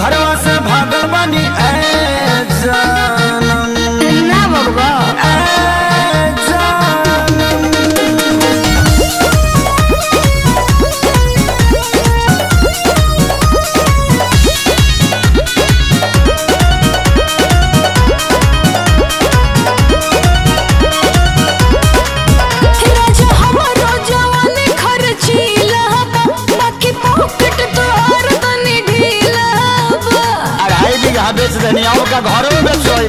घरवा से भागल बेच देनी का घरों में सोई